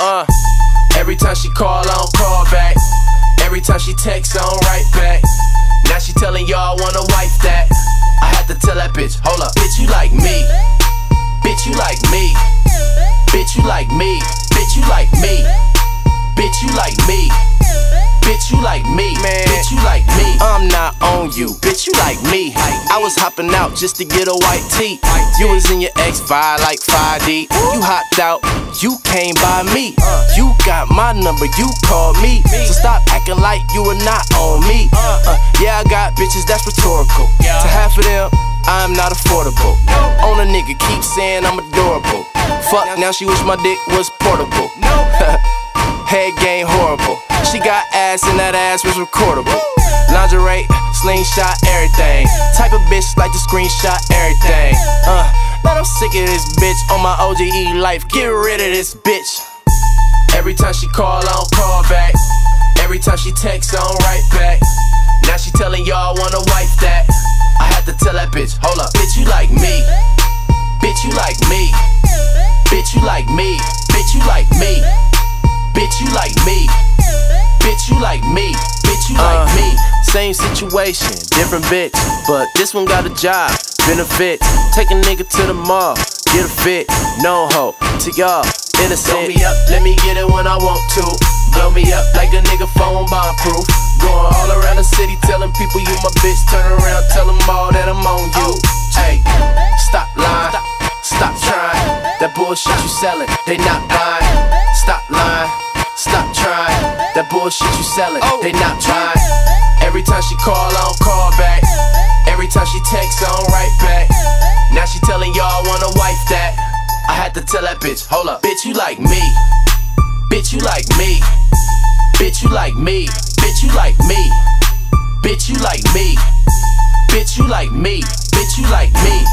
Uh, every time she call, I don't call back. Every time she text, I don't write back. Now she telling y'all I wanna wife that. I had to tell that bitch, hold up, bitch, you like me. Bitch, you like me. Bitch, you like me. Bitch, you like me. Bitch, you like me. Bitch, you like me. Man. Bitch, you like me. I'm not on you. Bitch, you like me. I was hopping out just to get a white tee. You was in your X5 like 5D. You hopped out. You came by me. You got my number. You called me. So stop acting like you were not on me. Uh, yeah, I got bitches. That's rhetorical. To half of them. I'm not affordable. On a nigga, keep saying I'm adorable. Fuck, now she wish my dick was portable. Head game horrible. She got ass and that ass was recordable. Lingerie, slingshot, everything. Type of bitch like to screenshot everything. Uh, but I'm sick of this bitch on my OGE life. Get rid of this bitch. Every time she call, I don't call back. Every time she text, I don't write back. Now you like me. Bitch, you like me. Bitch, you like uh, me. Same situation, different bitch. But this one got a job, benefit. Take a nigga to the mall, get a fit. No hope to y'all, innocent. Blow me up, let me get it when I want to. Blow me up like a nigga phone bomb proof. Going all around the city telling people you my bitch. Turn around, tell them all that I'm on you. Hey, stop lying, stop trying. That bullshit you selling, they not buying. Stop lying, stop trying. That bullshit you selling, oh. they not buying. Every time she call, I don't call back. Every time she text, I don't write back. Now she telling y'all I wanna wife that. I had to tell that bitch, hold up, bitch, you like me. Bitch, you like me. Bitch, you like me. Bitch, you like me. Bitch, you like me. Bitch, you like me. Bitch, you like me.